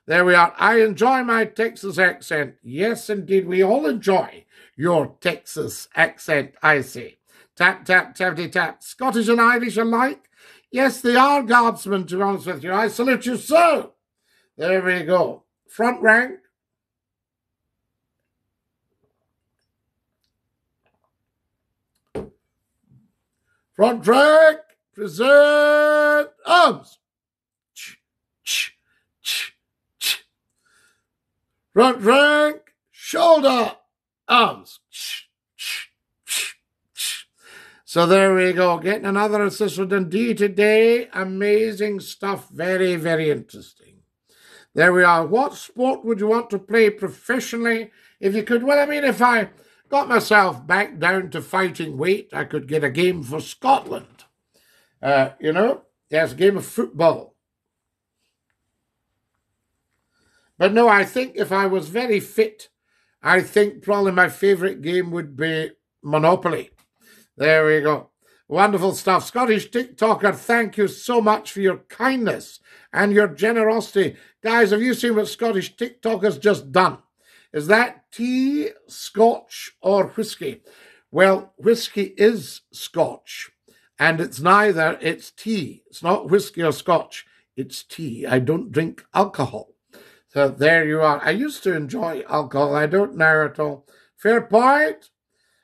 There we are. I enjoy my Texas accent. Yes, indeed, we all enjoy your Texas accent, I say. Tap, tap, tappity, tap. Scottish and Irish alike? Yes, they are guardsmen, to be honest with you. I salute you, sir. There we go. Front rank. Front rank. Present arms. Front rank, shoulder, arms. So there we go, getting another assist with Dundee today. Amazing stuff, very, very interesting. There we are. What sport would you want to play professionally if you could? Well, I mean, if I got myself back down to fighting weight, I could get a game for Scotland. Uh, you know, yes, a game of football. But no, I think if I was very fit, I think probably my favourite game would be Monopoly. There we go. Wonderful stuff. Scottish TikToker, thank you so much for your kindness and your generosity. Guys, have you seen what Scottish TikToker's just done? Is that tea, scotch, or whiskey? Well, whiskey is scotch, and it's neither, it's tea. It's not whiskey or scotch, it's tea. I don't drink alcohol. So there you are. I used to enjoy alcohol. I don't now at all. Fair point.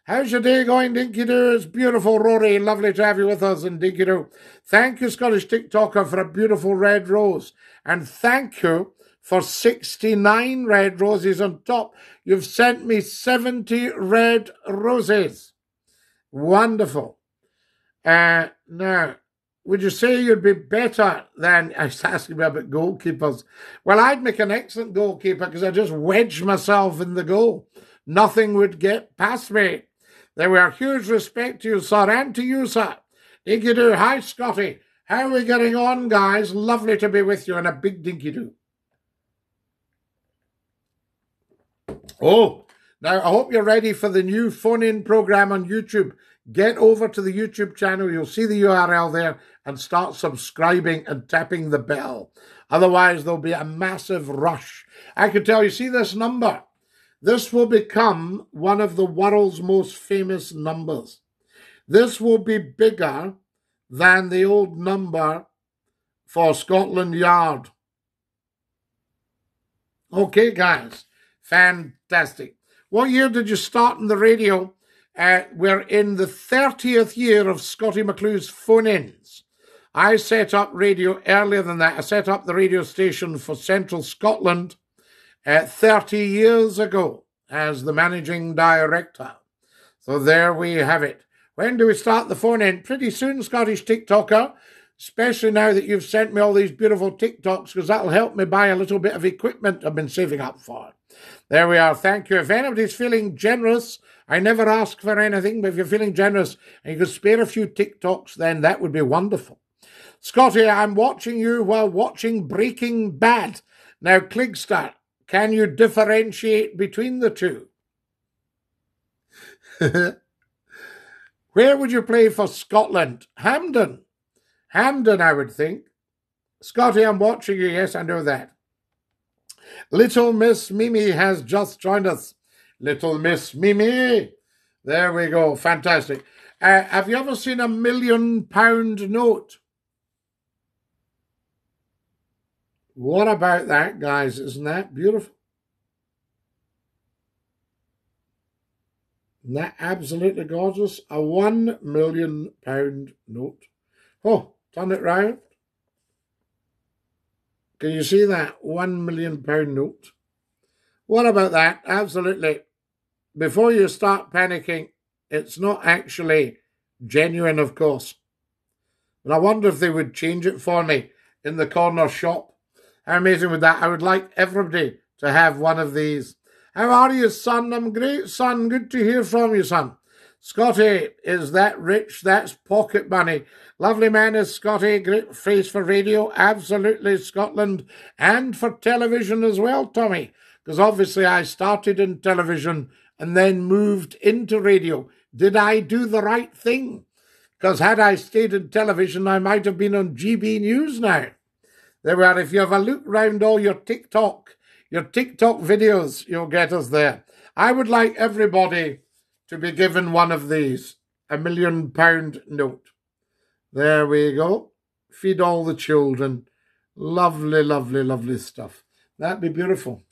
How's your day going, Dinky Doo? It's beautiful, Rory. Lovely to have you with us in Dinky Doo. Thank you, Scottish TikToker, for a beautiful red rose. And thank you for 69 red roses on top. You've sent me 70 red roses. Wonderful. Uh, now, would you say you'd be better than (laughs) I was asking me about goalkeepers? Well, I'd make an excellent goalkeeper because I just wedge myself in the goal. Nothing would get past me. There were huge respect to you, sir, and to you, sir. Dinky do. Hi, Scotty. How are we getting on, guys? Lovely to be with you, and a big dinky do. Oh, now I hope you're ready for the new phone in program on YouTube. Get over to the YouTube channel. You'll see the URL there and start subscribing and tapping the bell. Otherwise, there'll be a massive rush. I can tell you, see this number? This will become one of the world's most famous numbers. This will be bigger than the old number for Scotland Yard. Okay, guys, fantastic. What year did you start in the radio? Uh, we're in the 30th year of Scotty McClue's phone ins. I set up radio earlier than that. I set up the radio station for Central Scotland uh, 30 years ago as the managing director. So there we have it. When do we start the phone in? Pretty soon, Scottish TikToker. Especially now that you've sent me all these beautiful TikToks, because that'll help me buy a little bit of equipment I've been saving up for. There we are. Thank you. If anybody's feeling generous, I never ask for anything, but if you're feeling generous and you could spare a few TikToks, then that would be wonderful. Scotty, I'm watching you while watching Breaking Bad. Now, Kligstar, can you differentiate between the two? (laughs) Where would you play for Scotland? Hampden. Hampden, I would think. Scotty, I'm watching you. Yes, I know that. Little Miss Mimi has just joined us. Little Miss Mimi. There we go. Fantastic. Uh, have you ever seen a million pound note? What about that, guys? Isn't that beautiful? Isn't that absolutely gorgeous? A one million pound note. Oh, turn it round. Can you see that? One million pound note. What about that? Absolutely. Before you start panicking, it's not actually genuine, of course. But I wonder if they would change it for me in the corner shop. How amazing would that? I would like everybody to have one of these. How are you, son? I'm great, son. Good to hear from you, son. Scotty is that rich. That's pocket money. Lovely man is Scotty. Great face for radio. Absolutely Scotland. And for television as well, Tommy. Because obviously I started in television and then moved into radio. Did I do the right thing? Because had I stayed in television, I might have been on GB News now. There we are. If you have a look round all your TikTok, your TikTok videos, you'll get us there. I would like everybody to be given one of these, a million pound note. There we go. Feed all the children. Lovely, lovely, lovely stuff. That'd be beautiful.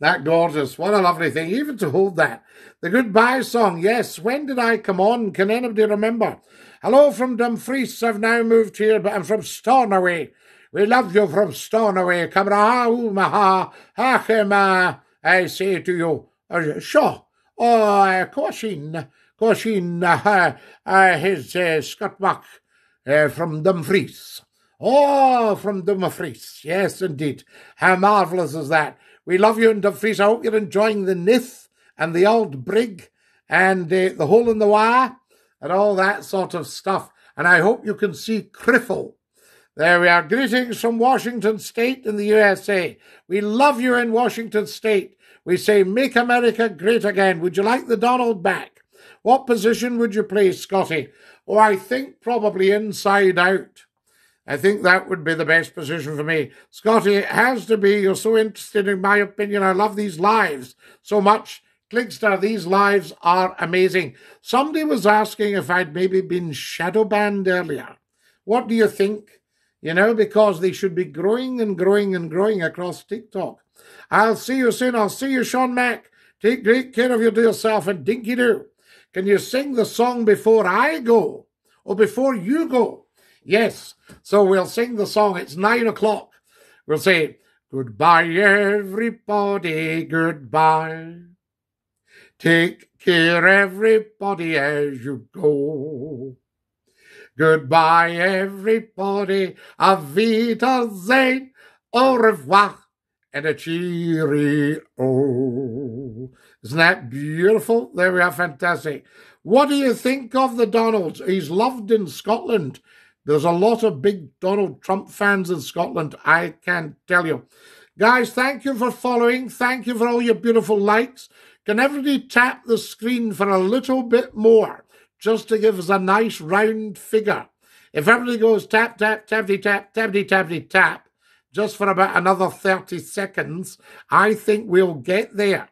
That gorgeous. What a lovely thing. Even to hold that. The goodbye song. Yes. When did I come on? Can anybody remember? Hello from Dumfries. I've now moved here, but I'm from Stornoway. We love you from Stornoway. Kamra maha hachema. I say to you, Caution, Caution, uh, uh, his uh, Scotbuck uh, from Dumfries. Oh, from Dumfries. Yes, indeed. How marvellous is that? We love you in Dumfries. I hope you're enjoying the Nith and the Old Brig and uh, the Hole in the Wire and all that sort of stuff. And I hope you can see Criffel. There we are. Greetings from Washington State in the USA. We love you in Washington State. We say, make America great again. Would you like the Donald back? What position would you play, Scotty? Oh, I think probably inside out. I think that would be the best position for me. Scotty, it has to be. You're so interested in my opinion. I love these lives so much. Kligstar, these lives are amazing. Somebody was asking if I'd maybe been shadow banned earlier. What do you think? You know, because they should be growing and growing and growing across TikTok. I'll see you soon. I'll see you, Sean Mack. Take great care of your dear self and dinky do. Can you sing the song before I go or before you go? Yes. So we'll sing the song. It's nine o'clock. We'll say, Goodbye, everybody. Goodbye. Take care, everybody, as you go. Goodbye, everybody. Auf Wiedersehen. Au revoir and a cheery oh. Isn't that beautiful? There we are, fantastic. What do you think of the Donalds? He's loved in Scotland. There's a lot of big Donald Trump fans in Scotland, I can tell you. Guys, thank you for following. Thank you for all your beautiful likes. Can everybody tap the screen for a little bit more, just to give us a nice round figure? If everybody goes tap, tap, tappity, tap, tappity, tappity, tap, just for about another 30 seconds, I think we'll get there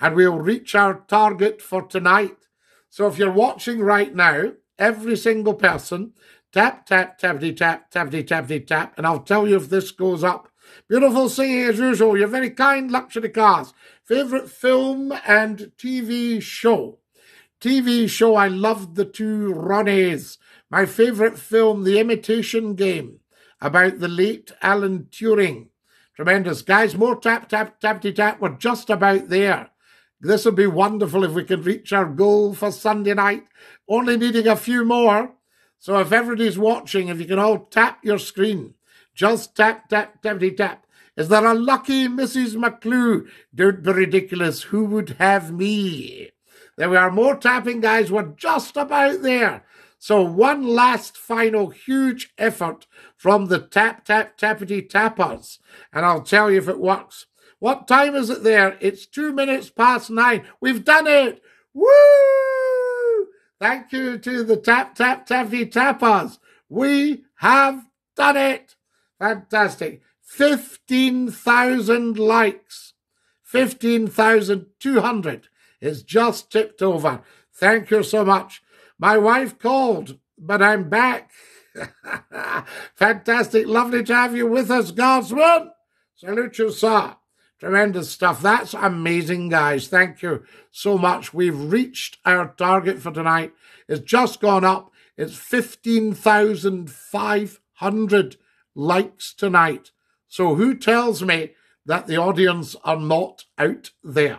and we'll reach our target for tonight. So if you're watching right now, every single person, tap, tap, tappity, tap, tappity, tappity, tap, and I'll tell you if this goes up. Beautiful singing as usual. You're very kind, luxury cars. Favorite film and TV show. TV show, I loved the two Ronnies. My favorite film, The Imitation Game about the late Alan Turing. Tremendous. Guys, more tap, tap, tappity tap. We're just about there. This would be wonderful if we could reach our goal for Sunday night. Only needing a few more. So if everybody's watching, if you can all tap your screen, just tap, tap, tappity tap. Is there a lucky Mrs. McClue? Don't be ridiculous. Who would have me? There we are. More tapping, guys. We're just about there. So one last final huge effort from the tap, tap, tappity tappers. And I'll tell you if it works. What time is it there? It's two minutes past nine. We've done it. Woo! Thank you to the tap, tap, tappity tappers. We have done it. Fantastic. 15,000 likes. 15,200 is just tipped over. Thank you so much. My wife called, but I'm back. (laughs) Fantastic. Lovely to have you with us, Guardsman. Salute you, sir. Tremendous stuff. That's amazing, guys. Thank you so much. We've reached our target for tonight. It's just gone up. It's 15,500 likes tonight. So who tells me that the audience are not out there?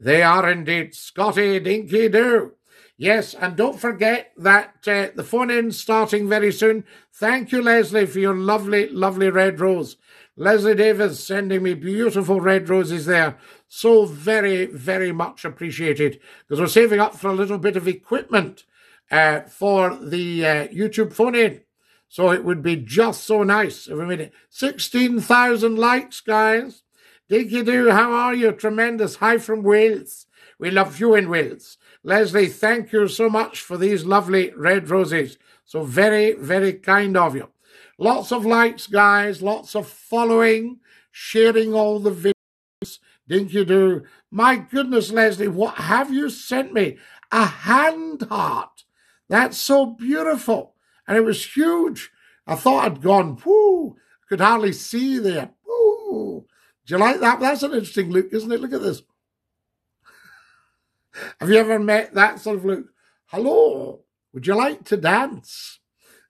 They are indeed. Scotty Dinky Doo. Yes, and don't forget that uh, the phone in starting very soon. Thank you, Leslie, for your lovely, lovely red rose. Leslie Davis sending me beautiful red roses there. So very, very much appreciated because we're saving up for a little bit of equipment uh, for the uh, YouTube phone in. So it would be just so nice if we made it. 16,000 likes, guys. Dinky Doo, how are you? Tremendous. Hi from Wales. We love you in Wales. Leslie, thank you so much for these lovely red roses. So very, very kind of you. Lots of likes, guys. Lots of following, sharing all the videos. Dinky Doo. My goodness, Leslie, what have you sent me? A hand heart. That's so beautiful. And it was huge. I thought I'd gone, whoo, could hardly see there. Whoo. Do you like that? That's an interesting look, isn't it? Look at this. Have you ever met that sort of look? Hello, would you like to dance?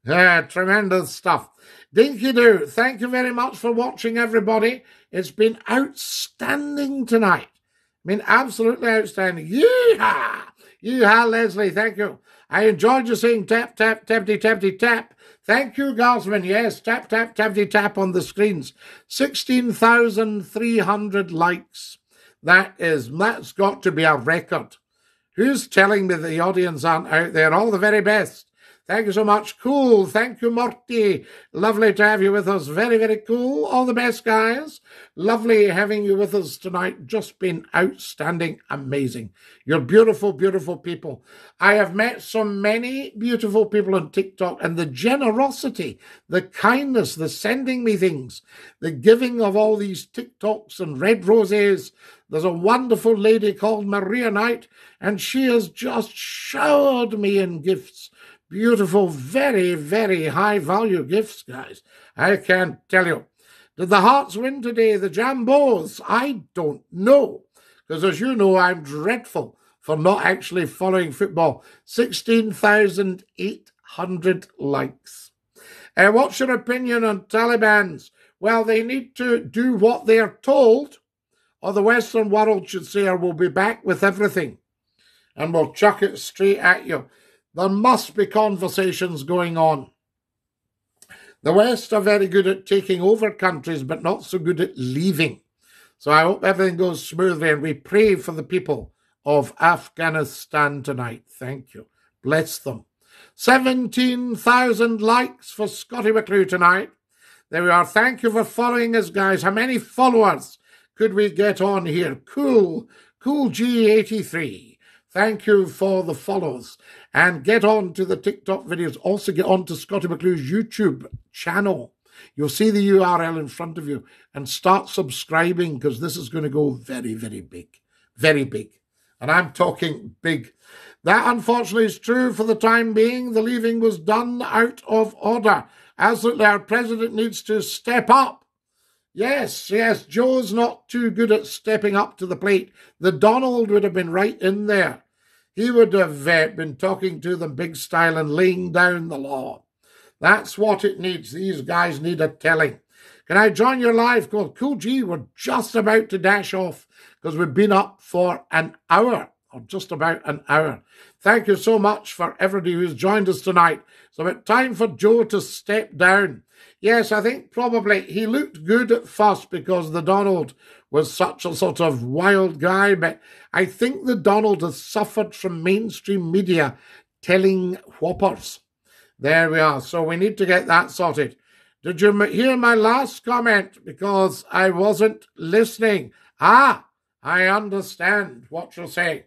Yeah, tremendous stuff. Dinky Doo, thank you very much for watching, everybody. It's been outstanding tonight. I mean, absolutely outstanding. Yeehaw! Yeehaw, Leslie, thank you. I enjoyed you saying tap, tap, tappity, tappity, tap. Thank you, Gosman. Yes, tap, tap, tappity, tap on the screens. 16,300 likes. That is, that's got to be a record. Who's telling me the audience aren't out there? All the very best. Thank you so much. Cool. Thank you, Morty. Lovely to have you with us. Very, very cool. All the best, guys. Lovely having you with us tonight. Just been outstanding. Amazing. You're beautiful, beautiful people. I have met so many beautiful people on TikTok and the generosity, the kindness, the sending me things, the giving of all these TikToks and red roses. There's a wonderful lady called Maria Knight and she has just showered me in gifts Beautiful, very, very high value gifts, guys. I can't tell you. Did the Hearts win today? The Jambos? I don't know. Because as you know, I'm dreadful for not actually following football. 16,800 likes. Uh, what's your opinion on Taliban's? Well, they need to do what they're told, or the Western world should say, or we'll be back with everything. And we'll chuck it straight at you. There must be conversations going on. The West are very good at taking over countries, but not so good at leaving. So I hope everything goes smoothly and we pray for the people of Afghanistan tonight. Thank you. Bless them. 17,000 likes for Scotty McClue tonight. There we are. Thank you for following us, guys. How many followers could we get on here? Cool. Cool G83. Thank you for the follows. And get on to the TikTok videos. Also get on to Scotty McClue's YouTube channel. You'll see the URL in front of you and start subscribing because this is going to go very, very big. Very big. And I'm talking big. That unfortunately is true for the time being. The leaving was done out of order. Absolutely, our president needs to step up. Yes, yes, Joe's not too good at stepping up to the plate. The Donald would have been right in there he would have uh, been talking to them big style and laying down the law. That's what it needs. These guys need a telling. Can I join your live call? Cool G, we're just about to dash off because we've been up for an hour or just about an hour. Thank you so much for everybody who's joined us tonight. So it's time for Joe to step down. Yes, I think probably he looked good at first because the Donald was such a sort of wild guy, but I think the Donald has suffered from mainstream media telling whoppers. There we are. So we need to get that sorted. Did you hear my last comment? Because I wasn't listening. Ah, I understand what you're saying.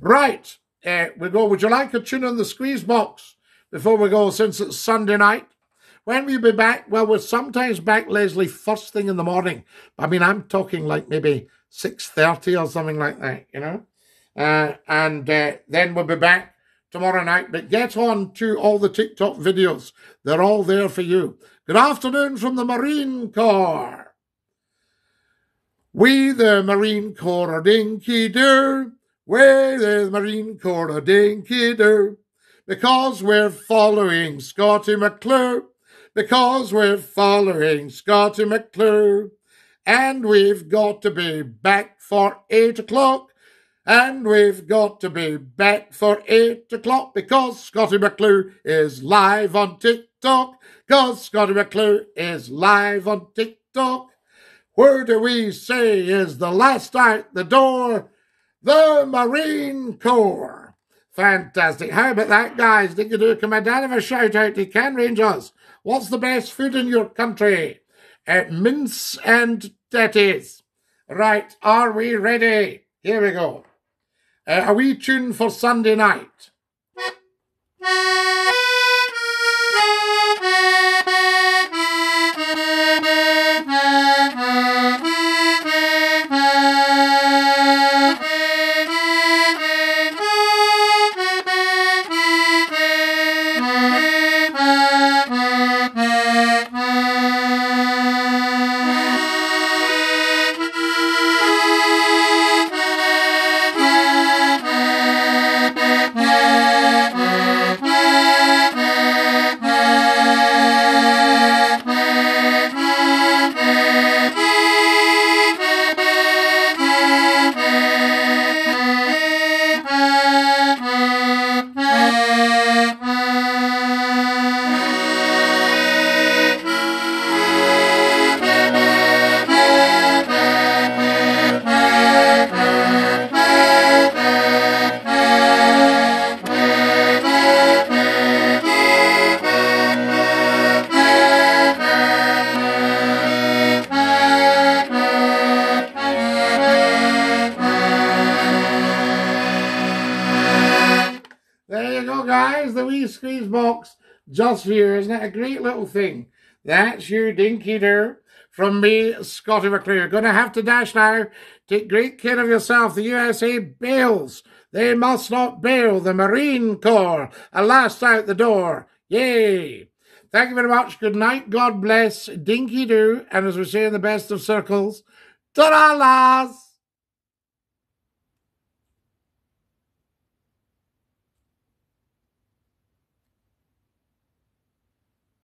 Right, uh, we go. Would you like a tune on the squeeze box before we go, since it's Sunday night? When we be back? Well, we're sometimes back, Leslie, first thing in the morning. I mean, I'm talking like maybe 6.30 or something like that, you know? Uh, and uh, then we'll be back tomorrow night. But get on to all the TikTok videos. They're all there for you. Good afternoon from the Marine Corps. We, the Marine Corps, are dinky do. We, the Marine Corps, are dinky do. Because we're following Scotty McClue because we're following Scottie McClue. And we've got to be back for eight o'clock. And we've got to be back for eight o'clock because Scottie McClue is live on TikTok. Because Scottie McClue is live on TikTok. Where do we say is the last out the door? The Marine Corps. Fantastic. How about that, guys? Did you do? Can dad have a shout out to Ken Rangers? What's the best food in your country? Uh, mince and tatties. Right, are we ready? Here we go. Uh, are we tuned for Sunday night? Just you. Isn't that a great little thing? That's you, Dinky Doo. From me, Scottie McClue. Gonna have to dash now. Take great care of yourself. The USA bails. They must not bail. The Marine Corps. Alas, out the door. Yay. Thank you very much. Good night. God bless. Dinky Doo. And as we say in the best of circles, ta-ra, lads.